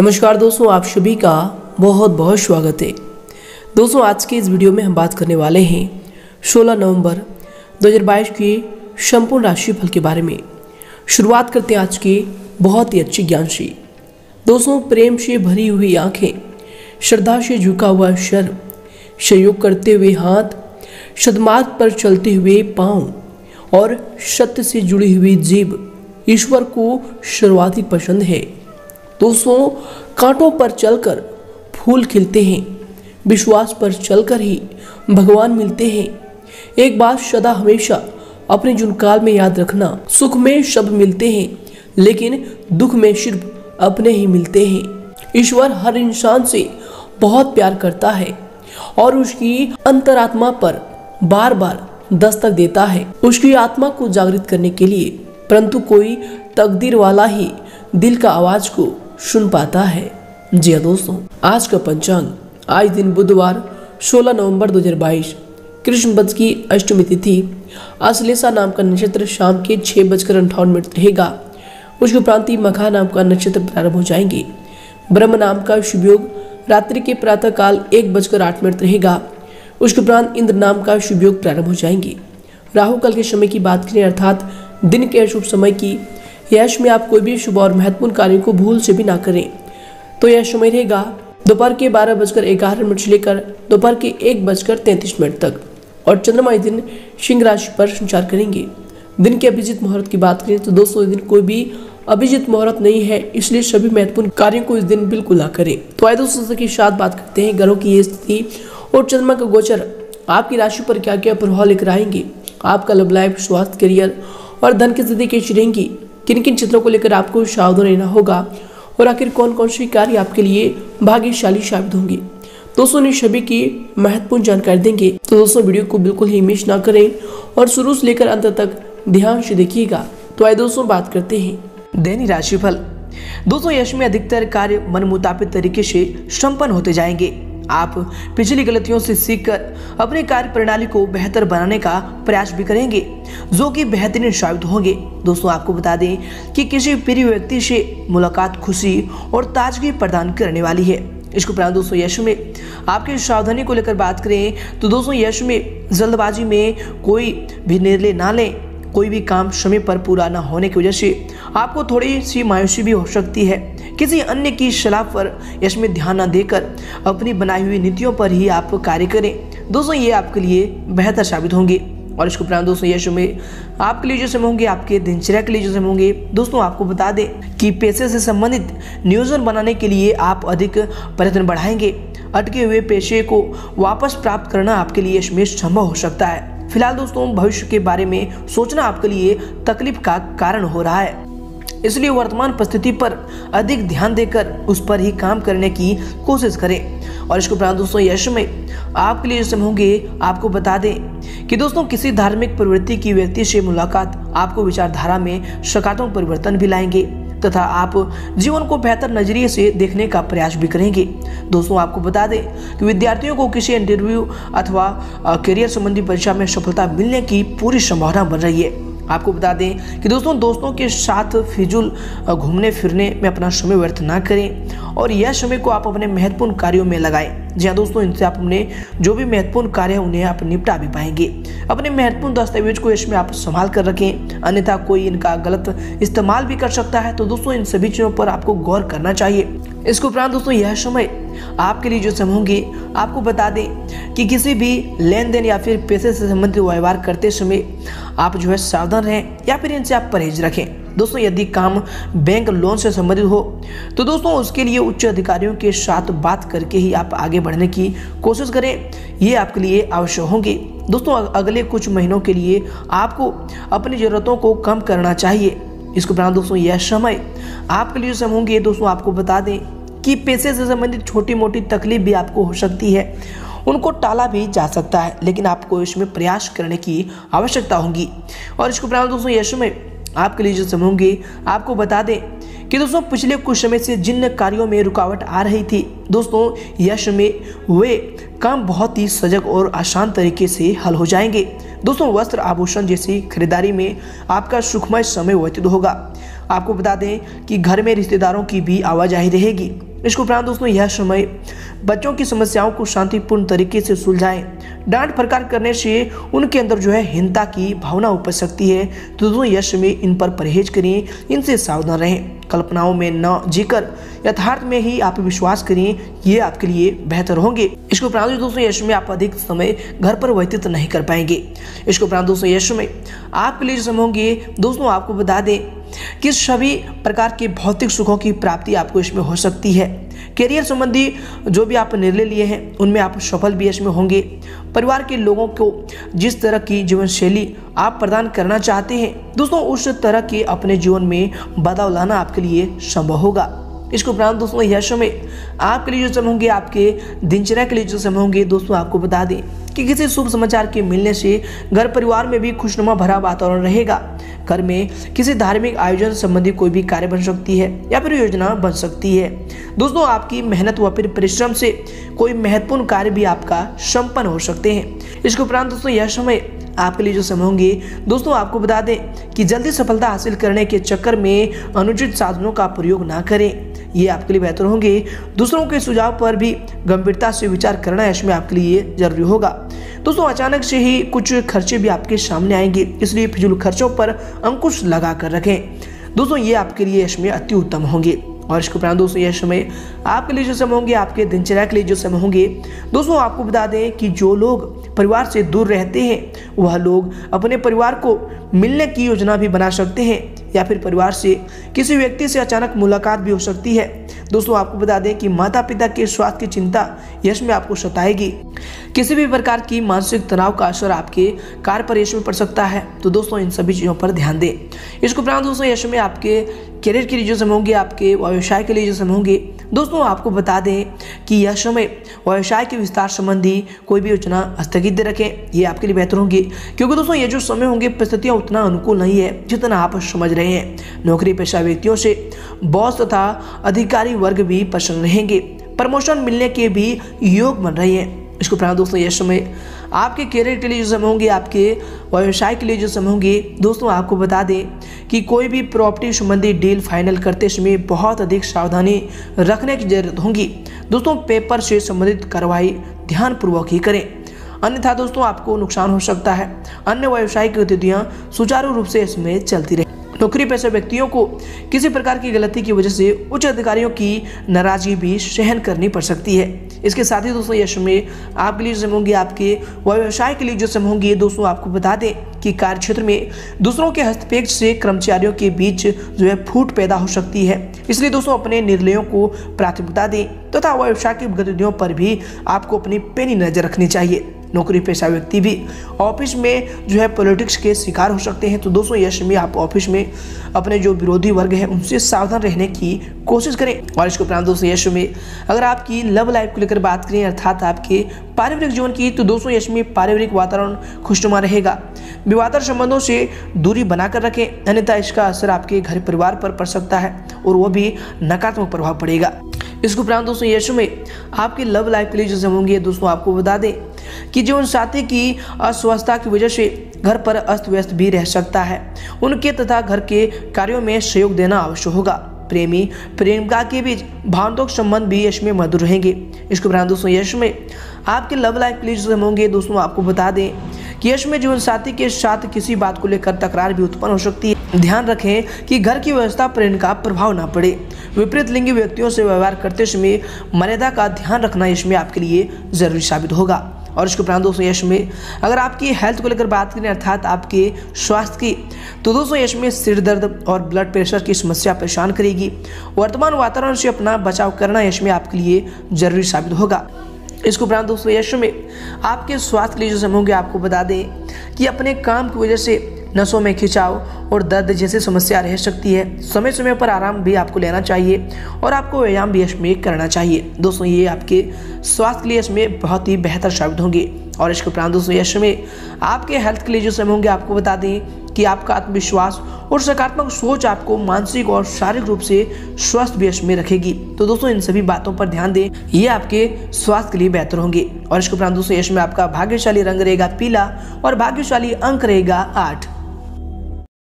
नमस्कार दोस्तों, आप सभी का बहुत बहुत स्वागत है। दोस्तों, आज के इस वीडियो में हम बात करने वाले हैं 16 नवंबर 2022 के संपूर्ण राशिफल के बारे में। शुरुआत करते हैं आज के बहुत ही अच्छे ज्ञान से। दोस्तों, प्रेम से भरी हुई आँखें, श्रद्धा से झुका हुआ शर, सहयोग करते हुए हाथ, सदमार्ग पर चलते हुए पाँव और सत्य से जुड़ी हुई जीव ईश्वर को सर्वाधिक पसंद है। दोस्तों कांटों पर चलकर फूल खिलते हैं, विश्वास पर चलकर ही भगवान मिलते हैं। एक बात सदा हमेशा अपने जुनकाल में याद रखना, सुख में शब्द मिलते हैं, लेकिन दुख में सिर्फ़ अपने ही मिलते हैं। ईश्वर हर इंसान से बहुत प्यार करता है और उसकी अंतरात्मा पर बार बार दस्तक देता है। उसकी आत्मा को जागृत करने के लिए, परंतु कोई तकदीर वाला ही दिल का आवाज़ को सुन पाता है। जी हाँ दोस्तों, आज का पंचांग, आज दिन बुधवार 16 नवंबर 2022 कृष्ण पक्ष की अष्टमी तिथि अश्लेषा नाम का नक्षत्र शाम के छह बजकर अंठावन मिनट रहेगा। उसके उपरांति मखा नाम का नक्षत्र प्रारंभ हो जाएँगे। ब्रह्म नाम का शुभ योग रात्रि के प्रातः काल एक बजकर आठ मिनट रहेगा। उसके उपरांत इंद्र नाम का शुभ योग प्रारंभ हो जाएँगे। राहु काल के समय की बात करें, अर्थात दिन के अशुभ समय की यश में आप कोई भी शुभ और महत्वपूर्ण कार्य को भूल से भी ना करें। तो यह समय रहेगा दोपहर के बारह बजकर ग्यारह मिनट से लेकर दोपहर के एक बजकर तैंतीस मिनट तक और चंद्रमा इस दिन सिंह राशि पर संचार करेंगे। दिन के अभिजीत मुहूर्त की बात करें तो दोस्तों दिन कोई भी अभिजीत मुहूर्त नहीं है, इसलिए सभी महत्वपूर्ण कार्यों को इस दिन बिल्कुल ना करें। तो आए दोस्तों के साथ बात करते हैं, ग्रहों की ये स्थिति और चंद्रमा का गोचर। आपकी राशि पर क्या क्या प्रभाव लेकर आएँगे? आपका लव लाइफ स्वास्थ्य करियर और धन की स्थिति कैसी रहेंगी? किन किन चित्रों को लेकर आपको सावधान रहना होगा? और आखिर कौन कौन सी कार्य आपके लिए भाग्यशाली साबित होंगे? दोस्तों ने सभी की महत्वपूर्ण जानकारी देंगे। तो दोस्तों, वीडियो को बिल्कुल ही मिस ना करें और शुरू से लेकर अंत तक ध्यान से देखिएगा। तो आइए दोस्तों, बात करते हैं। दैनिक राशिफल। दोस्तों, यश में अधिकतर कार्य मन मुताबिक तरीके से संपन्न होते जाएँगे। आप पिछली गलतियों से सीखकर अपने कार्य प्रणाली को बेहतर बनाने का प्रयास भी करेंगे, जो कि बेहतरीन साबित होंगे। दोस्तों, आपको बता दें कि किसी प्रिय व्यक्ति से मुलाकात खुशी और ताजगी प्रदान करने वाली है। इसको उपरांत दोस्तों, यश में। आपकी सावधानी को लेकर बात करें तो दोस्तों, यश में जल्दबाजी में कोई भी निर्णय ना लें। कोई भी काम समय पर पूरा ना होने की वजह से आपको थोड़ी सी मायूसी भी हो सकती है। किसी अन्य की सलाह पर यश में ध्यान न देकर अपनी बनाई हुई नीतियों पर ही आप कार्य करें। दोस्तों, ये आपके लिए बेहतर साबित होंगे। और इसको उपरांत दोस्तों, यश में आपके लिए जो समय होंगे, आपके दिनचर्या के लिए जो समय होंगे, दोस्तों, आपको बता दें कि पैसे से संबंधित नियोजन बनाने के लिए आप अधिक प्रयत्न बढ़ाएँगे। अटके हुए पैसे को वापस प्राप्त करना आपके लिए इसमें संभव हो सकता है। फ़िलहाल, दोस्तों, भविष्य के बारे में सोचना आपके लिए तकलीफ़ का कारण हो रहा है। इसलिए वर्तमान परिस्थिति पर अधिक ध्यान देकर उस पर ही काम करने की कोशिश करें। और इसके उपरांत दोस्तों, यश में आपके लिए समय होंगे, आपको बता दें कि दोस्तों, किसी धार्मिक प्रवृत्ति की व्यक्ति से मुलाकात आपको विचारधारा में सकारात्मक परिवर्तन भी लाएँगे तथा आप जीवन को बेहतर नज़रिए से देखने का प्रयास भी करेंगे। दोस्तों, आपको बता दें कि विद्यार्थियों को किसी इंटरव्यू अथवा करियर संबंधी परीक्षा में सफलता मिलने की पूरी संभावना बन रही है। आपको बता दें कि दोस्तों दोस्तों के साथ फिजुल घूमने फिरने में अपना समय व्यर्थ ना करें और यह समय को आप अपने महत्वपूर्ण कार्यों में लगाएँ। जी हाँ दोस्तों, इनसे आप अपने जो भी महत्वपूर्ण कार्य है, उन्हें आप निपटा भी पाएँगे। अपने महत्वपूर्ण दस्तावेज़ को इसमें आप संभाल कर रखें। अन्यथा कोई इनका गलत इस्तेमाल भी कर सकता है। तो दोस्तों, इन सभी चीज़ों पर आपको गौर करना चाहिए। इसके उपरांत दोस्तों, यह समय आपके लिए जो समय होंगे, आपको बता दें कि किसी भी लेन देन या फिर पैसे से संबंधित व्यवहार करते समय आप जो है सावधान रहें या फिर इनसे आप परहेज रखें। दोस्तों, यदि काम बैंक लोन से संबंधित हो तो दोस्तों, उसके लिए उच्च अधिकारियों के साथ बात करके ही आप आगे बढ़ने की कोशिश करें। ये आपके लिए आवश्यक होंगे। दोस्तों अगले कुछ महीनों के लिए आपको अपनी ज़रूरतों को कम करना चाहिए। इसके उपरांत दोस्तों, यह समय आपके लिए समय होंगे। दोस्तों, आपको बता दें कि पैसे से संबंधित छोटी मोटी तकलीफ़ भी आपको हो सकती है। उनको टाला भी जा सकता है, लेकिन आपको इसमें प्रयास करने की आवश्यकता होगी। और इसके उपरांत दोस्तों, यह में आपके लिए जो समय आपको बता दें कि दोस्तों, पिछले कुछ समय से जिन कार्यों में रुकावट आ रही थी, दोस्तों, यश में वे काम बहुत ही सजग और आसान तरीके से हल हो जाएँगे। दोस्तों, वस्त्र आभूषण जैसी खरीदारी में आपका सुखमय समय व्यतीत होगा। आपको बता दें कि घर में रिश्तेदारों की भी आवाजाही रहेगी। इसके उपरांत दोस्तों, यह समय बच्चों की समस्याओं को शांतिपूर्ण तरीके से सुलझाएँ। डांट फरकार करने से उनके अंदर जो है हिंता की भावना उपज सकती है। तो दोस्तों, यह समय इन पर परहेज करें, इनसे सावधान रहें। कल्पनाओं में न जीकर, यथार्थ में ही आप विश्वास करें, ये आपके लिए बेहतर होंगे। इसके उपरांत दोस्तों यश में आप अधिक समय घर पर व्यतीत नहीं कर पाएँगे। इसके उपरांत दोस्तों यश में आपके लिए जो समय होंगे, दोस्तों, आपको बता दें कि सभी प्रकार के भौतिक सुखों की प्राप्ति आपको इसमें हो सकती है? करियर संबंधी जो भी आप निर्णय लिए हैं, उनमें आप सफल भी इसमें होंगे। परिवार के लोगों को जिस तरह की जीवन शैली आप प्रदान करना चाहते हैं, दोस्तों, उस तरह के अपने जीवन में बदलाव लाना आपके लिए संभव होगा। इसके उपरांत दोस्तों, यह समय आपके लिए जो समय होंगे, आपके दिनचर्या के लिए जो समय होंगे, दोस्तों, आपको बता दें कि किसी शुभ समाचार के मिलने से घर परिवार में भी खुशनुमा भरा वातावरण रहेगा। घर में किसी धार्मिक आयोजन संबंधी कोई भी कार्य बन सकती है या फिर योजना बन सकती है। दोस्तों, आपकी मेहनत व फिर परिश्रम से कोई महत्वपूर्ण कार्य भी आपका संपन्न हो सकते हैं। इसके उपरांत दोस्तों, यह समय आपके लिए जो समय होंगे, दोस्तों, आपको बता दें कि जल्दी सफलता हासिल करने के चक्कर में अनुचित साधनों का प्रयोग ना करें। ये आपके लिए बेहतर होंगे। दूसरों के सुझाव पर भी गंभीरता से विचार करना इसमें आपके लिए ज़रूरी होगा। दोस्तों, अचानक से ही कुछ खर्चे भी आपके सामने आएँगे, इसलिए फिजूल खर्चों पर अंकुश लगा कर रखें। दोस्तों, ये आपके लिए इसमें अति उत्तम होंगे। और इसके उपरांत दोस्तों यह समय आपके लिए जो समय होंगे, आपके दिनचर्या के लिए जो समय होंगे, दोस्तों, आपको बता दें कि जो लोग परिवार से दूर रहते हैं, वह लोग अपने परिवार को मिलने की योजना भी बना सकते हैं। या फिर परिवार से किसी व्यक्ति से अचानक मुलाकात भी हो सकती है। दोस्तों, आपको बता दें कि माता पिता के स्वास्थ्य की चिंता यश में आपको सताएगी। किसी भी प्रकार की मानसिक तनाव का असर आपके कार्य पर यश में पड़ सकता है। तो दोस्तों, इन सभी चीज़ों पर ध्यान दें। इसके उपरांत दोस्तों, यश में आपके करियर के लिए जो समय होंगे, आपके व्यवसाय के लिए जो समय होंगे दोस्तों, आपको बता दें कि यह समय व्यवसाय के विस्तार संबंधी कोई भी योजना स्थगित रखें। ये आपके लिए बेहतर होंगे, क्योंकि दोस्तों, ये जो समय होंगे, परिस्थितियाँ उतना अनुकूल नहीं है जितना आप समझ रहे हैं। नौकरी पेशा व्यक्तियों से बॉस तथा अधिकारी वर्ग भी प्रसन्न रहेंगे। प्रमोशन मिलने के भी योग बन रहे हैं। इसको उपरांत दोस्तों, यह समय आपके करियर के लिए जो समय होंगे, आपके व्यवसाय के लिए जो समय होंगे, दोस्तों, आपको बता दें कि कोई भी प्रॉपर्टी संबंधी डील फाइनल करते समय बहुत अधिक सावधानी रखने की ज़रूरत होगी। दोस्तों पेपर से संबंधित कार्रवाई ध्यानपूर्वक ही करें। अन्यथा, दोस्तों, आपको नुकसान हो सकता है। अन्य व्यावसायिक गतिविधियाँ सुचारू रूप से इसमें चलती रहे। नौकरी पेशा व्यक्तियों को किसी प्रकार की गलती की वजह से उच्च अधिकारियों की नाराज़गी भी सहन करनी पड़ सकती है। इसके साथ ही दोस्तों यश में आपके लिए समय होंगे, आपके व्यवसाय के लिए जो समय होंगी दोस्तों आपको बता दें कि कार्य क्षेत्र में दूसरों के हस्तक्षेप से कर्मचारियों के बीच जो है फूट पैदा हो सकती है। इसलिए दोस्तों, अपने निर्णयों को प्राथमिकता दें तथा व्यवसाय की गतिविधियों पर भी आपको अपनी पैनी नज़र रखनी चाहिए। नौकरी पेशा व्यक्ति भी ऑफ़िस में जो है पॉलिटिक्स के शिकार हो सकते हैं। तो दोस्तों, यश में आप ऑफ़िस में अपने जो विरोधी वर्ग है, उनसे सावधान रहने की कोशिश करें। और इसके उपरांत दोस्तों, यश में अगर आपकी लव लाइफ को लेकर बात करें, अर्थात आपके पारिवारिक जीवन की तो दोस्तों, यश में पारिवारिक वातावरण खुशनुमा रहेगा। विवादर संबंधों से दूरी बनाकर रखें। अन्यथा इसका असर आपके घर परिवार पर पड़ सकता है और वह भी नकारात्मक प्रभाव पड़ेगा। इसके उपरांत दोस्तों, यशु में आपकी लव लाइफ के लिए जो जमूँगी दोस्तों, आपको बता दें। कि जीवन साथी की अस्वस्थता की वजह से घर पर अस्त व्यस्त भी रह सकता है, उनके तथा घर के कार्यों में सहयोग देना आवश्यक होगा। प्रेमी, प्रेमिका के बीच भावनात्मक संबंध भी यश में मधुर रहेंगे। इसके उपरांत दोस्तों, यश में आपके लव लाइफ प्लीज़ होंगे, दोस्तों, आपको बता दें कि यश में जीवन साथी के साथ किसी बात को लेकर तकरार भी उत्पन्न हो सकती है। ध्यान रखें कि घर की व्यवस्था पर इनका प्रभाव ना पड़े। विपरीत लिंगी व्यक्तियों से व्यवहार करते समय मर्यादा का ध्यान रखना इसमें आपके लिए ज़रूरी साबित होगा। और इसके उपरांत दोस्तों यश में। अगर आपकी हेल्थ को लेकर बात करें, अर्थात आपके स्वास्थ्य की तो दोस्तों यश में सिर दर्द और ब्लड प्रेशर की समस्या परेशान करेगी। वर्तमान वातावरण से अपना बचाव करना यश में आपके लिए ज़रूरी साबित होगा। इसके उपरांत दोस्तों यश में। आपके स्वास्थ्य के लिए जो समय होंगे, आपको बता दें कि अपने काम की वजह से नसों में खिंचाव और दर्द जैसी समस्या रह सकती है। समय समय पर आराम भी आपको लेना चाहिए और आपको व्यायाम भी इसमें करना चाहिए। दोस्तों, ये आपके स्वास्थ्य के लिए इसमें बहुत ही बेहतर साबित होंगे। और इसके उपरांत दोस्तों, यश में आपके हेल्थ के लिए जो समय होंगे, आपको बता दें कि आपका आत्मविश्वास और सकारात्मक सोच आपको मानसिक और शारीरिक रूप से स्वस्थ व्यस्त में रखेगी। तो दोस्तों, इन सभी बातों पर ध्यान दें। ये आपके स्वास्थ्य के लिए बेहतर होंगे। और इसके उपरांत दोस्तों, यश में आपका भाग्यशाली रंग रहेगा पीला और भाग्यशाली अंक रहेगा आठ।